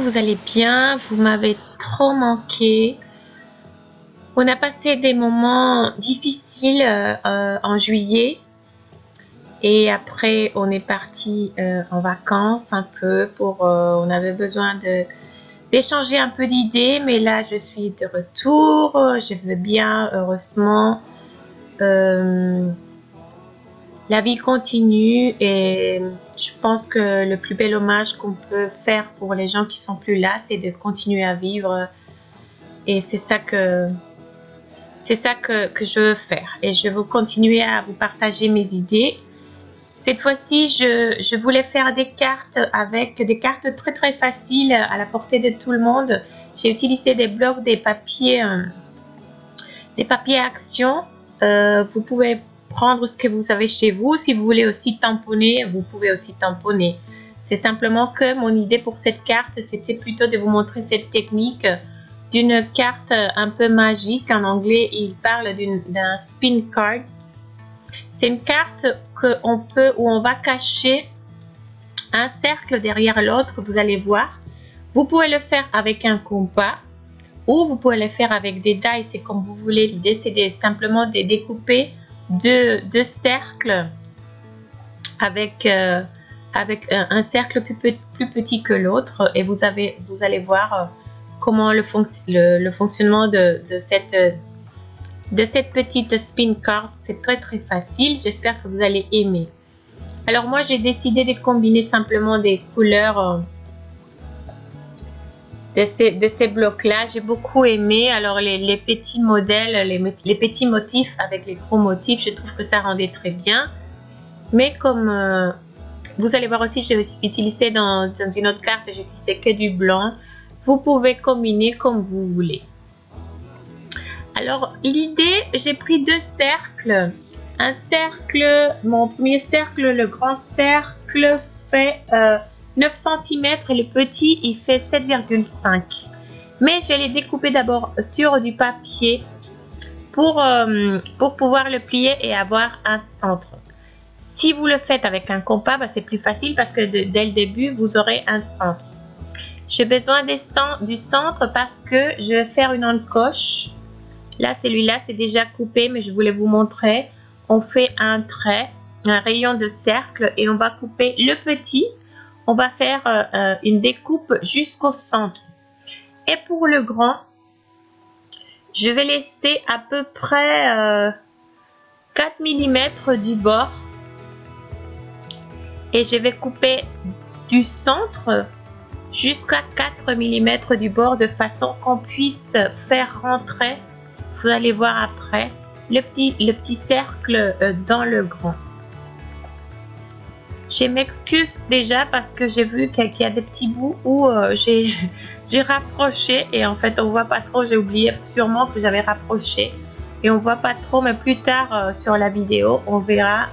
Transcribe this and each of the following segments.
vous allez bien. Vous m'avez trop manqué. On a passé des moments difficiles euh, en juillet. Et après, on est parti euh, en vacances un peu pour... Euh, on avait besoin d'échanger un peu d'idées. Mais là, je suis de retour. Je veux bien, heureusement. La vie continue et je pense que le plus bel hommage qu'on peut faire pour les gens qui sont plus là, c'est de continuer à vivre. Et c'est ça que c'est ça que, que, je veux faire. Et je veux continuer à vous partager mes idées. Cette fois-ci, je, je, voulais faire des cartes avec des cartes très très faciles à la portée de tout le monde. J'ai utilisé des blocs, des papiers, euh, des papiers action. Euh, vous pouvez prendre ce que vous avez chez vous. Si vous voulez aussi tamponner, vous pouvez aussi tamponner. C'est simplement que mon idée pour cette carte, c'était plutôt de vous montrer cette technique d'une carte un peu magique. En anglais, il parle d'un spin card. C'est une carte que on peut, où on va cacher un cercle derrière l'autre, vous allez voir. Vous pouvez le faire avec un compas ou vous pouvez le faire avec des die, c'est comme vous voulez. L'idée, c'est simplement de découper deux, cercles avec, euh, avec un, cercle plus, plus, petit que l'autre et vous, avez, vous allez voir euh, comment le, le, fonctionnement de, de, cette, de cette petite spin card. C'est très très facile. J'espère que vous allez aimer. Alors moi j'ai décidé de combiner simplement des couleurs euh, de ces, blocs-là. J'ai beaucoup aimé. Alors, les, petits modèles, les, petits motifs avec les gros motifs, je trouve que ça rendait très bien. Mais comme euh, vous allez voir aussi, j'ai utilisé dans, dans, une autre carte, j'ai utilisé que du blanc. Vous pouvez combiner comme vous voulez. Alors, l'idée, j'ai pris deux cercles. Un cercle, mon premier cercle, le grand cercle fait... Euh, 9 cm et le petit il fait 7,5 mais je l'ai découpé d'abord sur du papier pour, euh, pour pouvoir le plier et avoir un centre. Si vous le faites avec un compas bah, c'est plus facile parce que dès le début vous aurez un centre. J'ai besoin des du centre parce que je vais faire une encoche. Là celui-là c'est déjà coupé mais je voulais vous montrer. On fait un trait un rayon de cercle et on va couper le petit on va faire euh, euh, une découpe jusqu'au centre. Et pour le grand, je vais laisser à peu près 4 euh, mm du bord. Et je vais couper du centre jusqu'à 4 mm du bord de façon qu'on puisse faire rentrer, vous allez voir après, le petit, le petit cercle dans le grand. Je m'excuse déjà parce que j'ai vu qu'il y a des petits bouts où euh, j'ai rapproché et en fait on voit pas trop, j'ai oublié sûrement que j'avais rapproché et on voit pas trop mais plus tard euh, sur la vidéo on verra,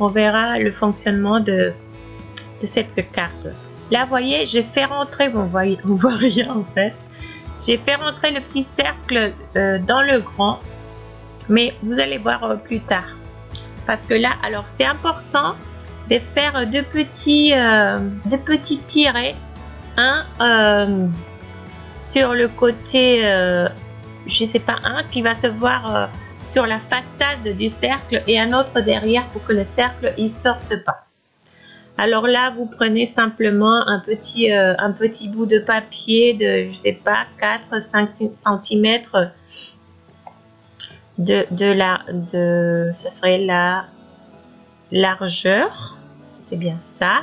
on verra le fonctionnement de, de cette carte. Là vous voyez j'ai fait rentrer, bon, on voit, on voit rien en fait, j'ai fait rentrer le petit cercle euh, dans le grand mais vous allez voir plus tard. Parce que là alors c'est important de faire deux petits, euh, petits tirets. Un euh, sur le côté, euh, je sais pas, un qui va se voir sur la façade du cercle et un autre derrière pour que le cercle il sorte pas. Alors là, vous prenez simplement un petit, un petit bout de papier de, je sais pas, 4-5 cm de, de la, de, ce serait la largeur c'est bien ça.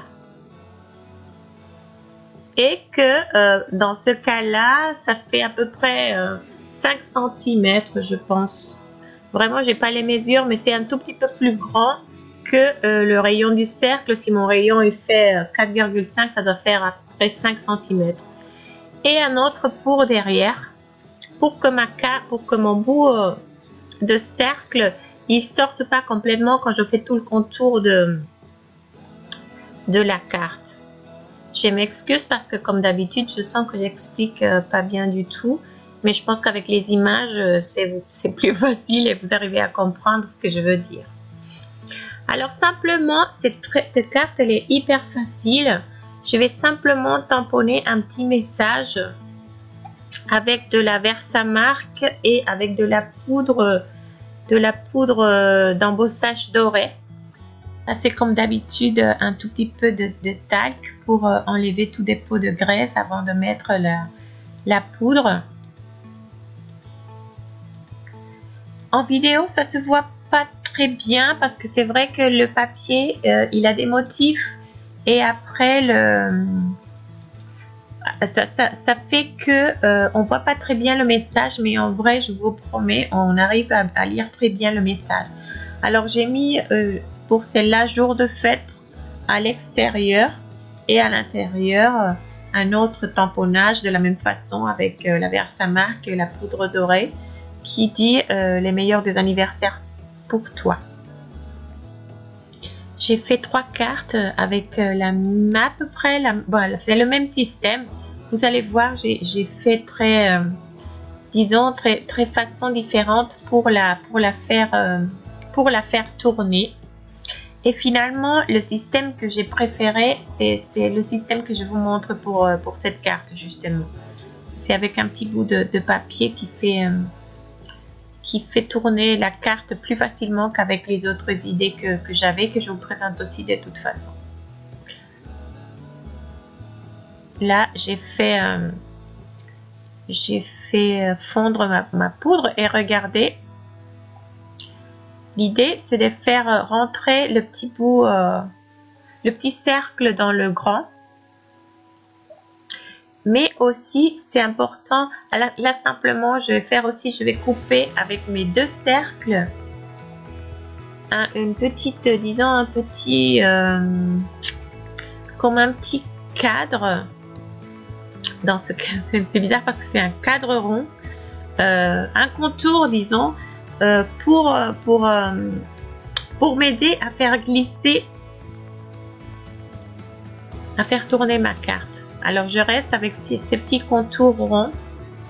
Et que euh, dans ce cas-là, ça fait à peu près 5 euh, cm, je pense. Vraiment, j'ai pas les mesures, mais c'est un tout petit peu plus grand que euh, le rayon du cercle. Si mon rayon est fait 4,5, ça doit faire à peu près 5 cm. Et un autre pour derrière, pour que, ma pour que mon bout de cercle, il sorte pas complètement quand je fais tout le contour de, de la carte. Je m'excuse parce que comme d'habitude, je sens que j'explique euh, pas bien du tout. Mais je pense qu'avec les images, euh, c'est plus facile et vous arrivez à comprendre ce que je veux dire. Alors simplement, cette, cette carte, elle est hyper facile. Je vais simplement tamponner un petit message avec de la Versamark et avec de la poudre de la poudre d'embossage doré. C'est comme d'habitude un tout petit peu de, talc pour euh, enlever tout dépôt de graisse avant de mettre la, poudre. En vidéo, ça se voit pas très bien parce que c'est vrai que le papier, euh, il a des motifs et après le ça, ça, fait que euh, on voit pas très bien le message mais en vrai je vous promets on arrive à, lire très bien le message alors j'ai mis euh, pour celle-là jour de fête à l'extérieur et à l'intérieur un autre tamponnage de la même façon avec la Versamark et la poudre dorée qui dit les meilleurs des anniversaires pour toi. J'ai fait trois cartes avec euh, la à peu près, la, c'est le même système. Vous allez voir, j'ai fait très, euh, disons, très, très façon différente pour la, pour la faire, euh, pour la faire tourner. Et finalement, le système que j'ai préféré, c'est le système que je vous montre pour, pour cette carte, justement. C'est avec un petit bout de, papier qui fait, qui fait tourner la carte plus facilement qu'avec les autres idées que, j'avais, que je vous présente aussi de toute façon. Là, j'ai fait, euh, j'ai fait fondre ma, poudre et regardez, l'idée c'est de faire rentrer le petit bout, euh, le petit cercle dans le grand. Mais aussi c'est important là, simplement je vais faire aussi je vais couper avec mes deux cercles. Un, une petite disons un petit euh, comme un petit cadre. Dans ce cas c'est bizarre parce que c'est un cadre rond. Euh, un contour disons euh, pour pour pour m'aider à faire glisser à faire tourner ma carte alors je reste avec ces, petits contours ronds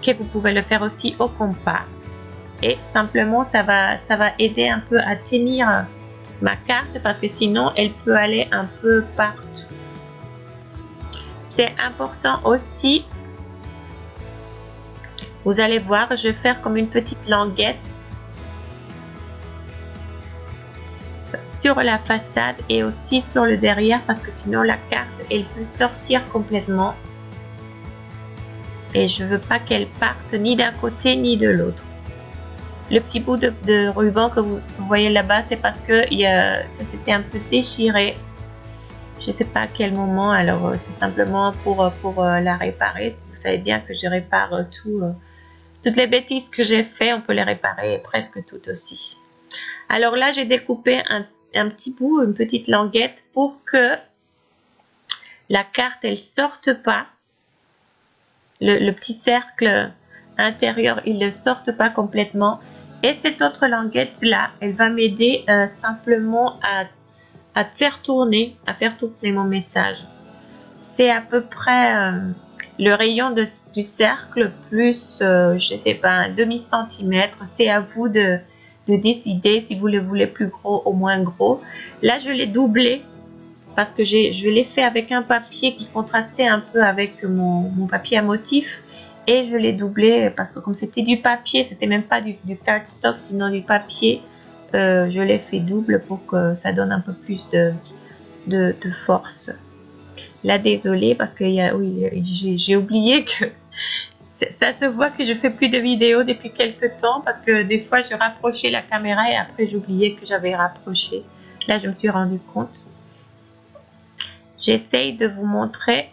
que vous pouvez le faire aussi au compas. Et simplement ça va, ça va aider un peu à tenir ma carte parce que sinon elle peut aller un peu partout. C'est important aussi, vous allez voir, je vais faire comme une petite languette sur la façade et aussi sur le derrière parce que sinon la carte elle peut sortir complètement. Et je veux pas qu'elle parte ni d'un côté ni de l'autre. Le petit bout de, ruban que vous, voyez là-bas c'est parce que ça s'était un peu déchiré. Je sais pas à quel moment alors euh, c'est simplement pour, euh, pour euh, la réparer. Vous savez bien que je répare tout toutes les bêtises que j'ai fait on peut les réparer presque toutes aussi. Alors là j'ai découpé un un petit bout, une petite languette pour que la carte elle sorte pas. Le, petit cercle intérieur il ne sorte pas complètement. Et cette autre languette là, elle va m'aider euh, simplement à, à, faire tourner, à faire tourner mon message. C'est à peu près euh, le rayon de, du cercle plus, euh, je sais pas, un demi centimètre. C'est à vous de, de décider si vous le voulez plus gros ou moins gros. Là, je l'ai doublé parce que je l'ai fait avec un papier qui contrastait un peu avec mon, papier à motif et je l'ai doublé parce que comme c'était du papier, c'était même pas du, du cardstock sinon du papier, euh, je l'ai fait double pour que ça donne un peu plus de, de, force. Là, désolé parce que oui, j'ai oublié que ça se voit que je fais plus de vidéos depuis quelques temps parce que des fois je rapprochais la caméra et après j'oubliais que j'avais rapproché. Là je me suis rendu compte. J'essaye de vous montrer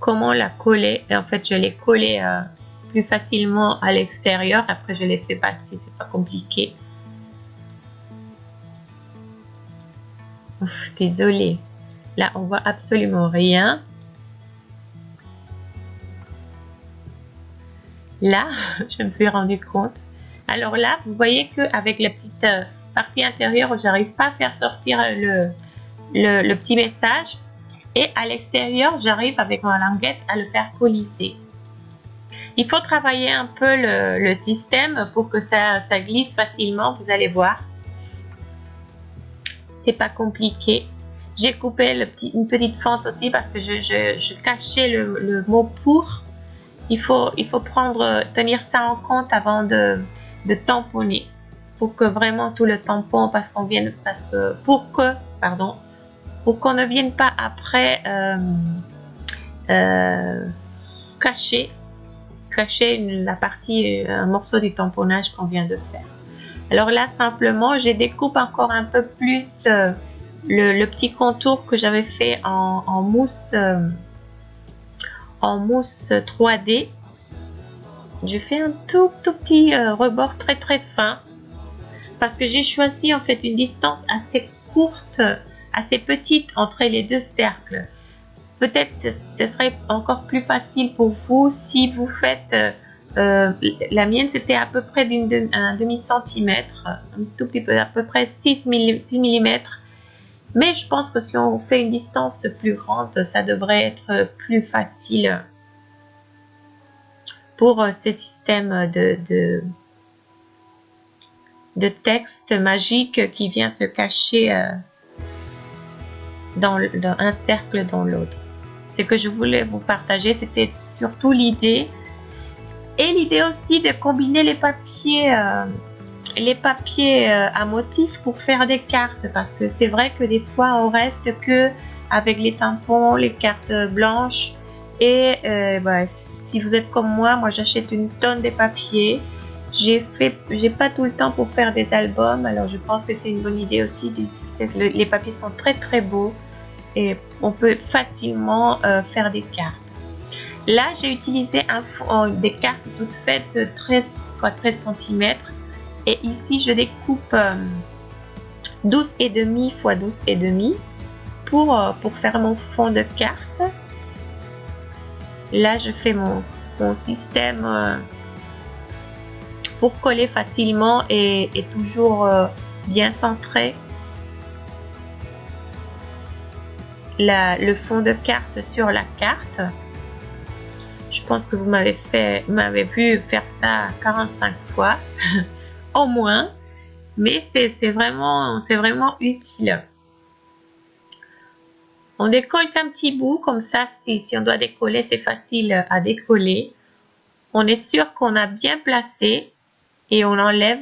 comment la coller. En fait je l'ai collé euh, plus facilement à l'extérieur. Après je l'ai fait passer, c'est pas compliqué. désolé. Là on voit absolument rien. Là, je me suis rendu compte. Alors là, vous voyez qu'avec la petite euh, partie intérieure, j'arrive pas à faire sortir le, le, petit message. Et à l'extérieur, j'arrive avec ma languette à le faire colisser. Il faut travailler un peu le, système pour que ça, ça, glisse facilement, vous allez voir. C'est pas compliqué. J'ai coupé une petite fente aussi parce que je, je, cachais le, le, mot pour. Il faut, il faut prendre, tenir ça en compte avant de, de tamponner pour que vraiment tout le tampon, parce qu'on vienne, parce que pour que, pardon, pour qu'on ne vienne pas après euh, euh, cacher, cacher la partie, euh, un morceau du tamponnage qu'on vient de faire. Alors là, simplement, je découpe encore un peu plus le, petit contour que j'avais fait en, mousse, en mousse 3D. Je fais un tout, tout petit rebord très très fin parce que j'ai choisi en fait une distance assez courte, assez petite entre les deux cercles. Peut-être ce, serait encore plus facile pour vous si vous faites euh, euh, la mienne c'était à peu près d'un demi centimètre, un tout petit peu, à peu près 6, 6 mm. Mais je pense que si on fait une distance plus grande, ça devrait être plus facile pour euh, ces systèmes de, de texte magique qui vient se cacher euh, dans, un cercle dans l'autre. Ce que je voulais vous partager, c'était surtout l'idée et l'idée aussi de combiner les papiers, euh, les papiers euh, à motifs pour faire des cartes parce que c'est vrai que des fois on reste que avec les tampons, les cartes blanches et bah, si vous êtes comme moi, moi j'achète une tonne de papiers j'ai fait, j'ai pas tout le temps pour faire des albums, alors je pense que c'est une bonne idée aussi. Les papiers sont très très beaux et on peut facilement euh, faire des cartes. Là, j'ai utilisé un, des cartes toutes faites 13 x 13 cm et ici je découpe 12 et demi x 12 et demi pour, euh, pour faire mon fond de carte. Là, je fais mon, mon système euh, pour coller facilement et, toujours euh, bien centré le fond de carte sur la carte. Je pense que vous m'avez fait, m'avez vu faire ça 45 fois moins, mais c'est vraiment, vraiment utile. On décolle qu'un petit bout, comme ça, si, si on doit décoller, c'est facile à décoller. On est sûr qu'on a bien placé et on enlève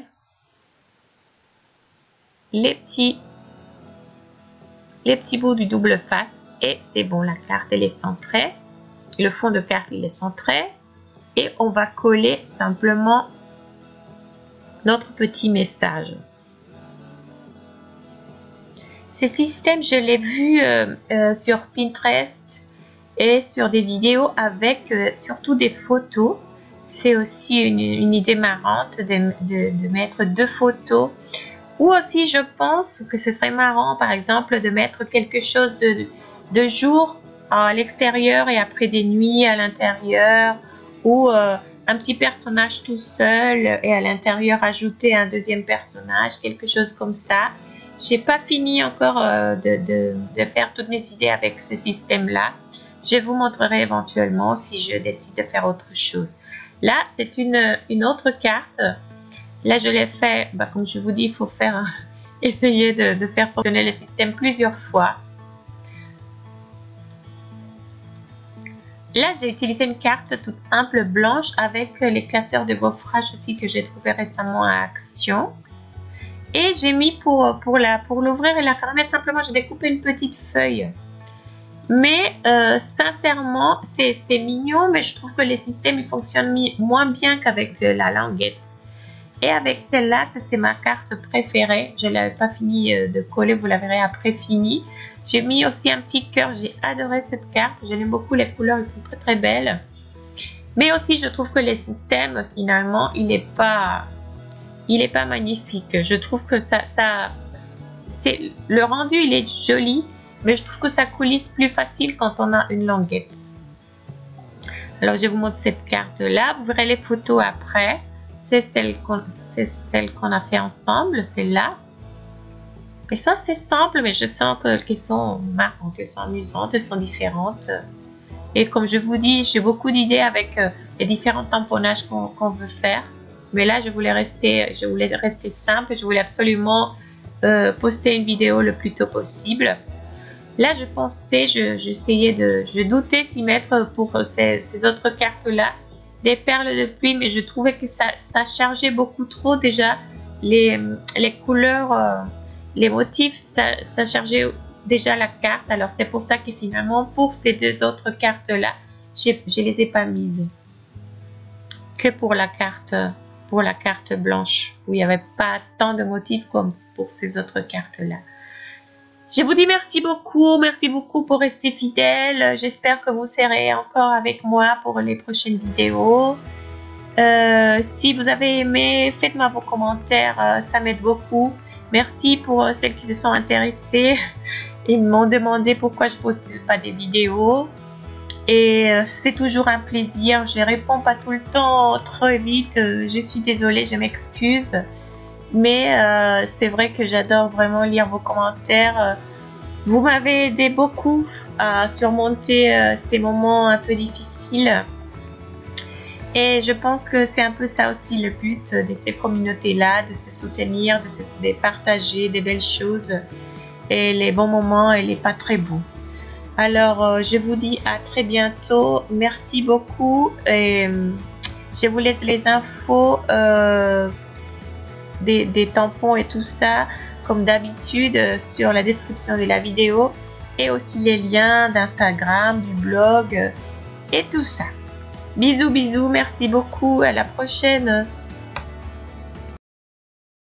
les petits les petits bouts du double face et c'est bon la carte elle est centrée le fond de carte il est centré et on va coller simplement notre petit message ces systèmes je l'ai vu euh, euh, sur Pinterest et sur des vidéos avec euh, surtout des photos c'est aussi une, idée marrante de, mettre deux photos. Ou aussi, je pense que ce serait marrant, par exemple, de mettre quelque chose de, de jour à l'extérieur et après des nuits à l'intérieur. Ou euh, un petit personnage tout seul et à l'intérieur ajouter un deuxième personnage, quelque chose comme ça. J'ai pas fini encore euh, de, faire toutes mes idées avec ce système-là. Je vous montrerai éventuellement si je décide de faire autre chose. Là, c'est une, une, autre carte. Là, je l'ai fait, bah, comme je vous dis, il faut faire essayer de, faire fonctionner le système plusieurs fois. Là, j'ai utilisé une carte toute simple blanche avec les classeurs de gaufrage aussi que j'ai trouvé récemment à Action. Et j'ai mis pour, pour l'ouvrir pour et la fermer, simplement j'ai découpé une petite feuille mais euh, sincèrement, c'est mignon, mais je trouve que les systèmes ils fonctionnent moins bien qu'avec euh, la languette. Et avec celle-là, que c'est ma carte préférée, je ne l'avais pas fini euh, de coller, vous la verrez après fini. J'ai mis aussi un petit cœur, j'ai adoré cette carte, j'aime beaucoup les couleurs, elles sont très très belles. Mais aussi, je trouve que les systèmes, finalement, il n'est pas, il est pas magnifique. Je trouve que ça, ça c'est le rendu, il est joli, mais je trouve que ça coulisse plus facile quand on a une languette. Alors, je vous montre cette carte-là. Vous verrez les photos après. C'est celle qu'on a fait ensemble, c'est là. Elles sont assez simples, mais je sens qu'elles sont marrantes, qu'elles sont amusantes, elles sont différentes. Et comme je vous dis, j'ai beaucoup d'idées avec euh, les différents tamponnages qu'on veut faire. Mais là, je voulais rester, je voulais rester simple. Je voulais absolument euh, poster une vidéo le plus tôt possible. Là, je pensais, j'essayais de, je doutais s'y mettre pour ces, autres cartes-là, des perles de pluie, mais je trouvais que ça, chargeait beaucoup trop déjà. Les, les couleurs, euh, les motifs, ça, chargeait déjà la carte. Alors c'est pour ça que finalement, pour ces deux autres cartes-là, je ne les ai pas mises. Que pour la carte, pour la carte blanche, où il n'y avait pas tant de motifs comme pour ces autres cartes-là. Je vous dis merci beaucoup, merci beaucoup pour rester fidèle. J'espère que vous serez encore avec moi pour les prochaines vidéos. Euh, si vous avez aimé, faites-moi vos commentaires, euh, ça m'aide beaucoup. Merci pour euh, celles qui se sont intéressées. Ils m'ont demandé pourquoi je poste pas des vidéos. Et c'est toujours un plaisir. Je réponds pas tout le temps très vite. Je suis désolée, je m'excuse. Mais euh, c'est vrai que j'adore vraiment lire vos commentaires. Euh, vous m'avez aidé beaucoup à surmonter euh, ces moments un peu difficiles. Et je pense que c'est un peu ça aussi le but de ces communautés-là, de se soutenir, de, se, partager des belles choses et les bons moments et les pas très bons. Alors, je vous dis à très bientôt. Merci beaucoup et je vous laisse les infos des, tampons et tout ça, comme d'habitude, euh, sur la description de la vidéo et aussi les liens d'Instagram, du blog euh, et tout ça. Bisous, bisous, merci beaucoup, à la prochaine.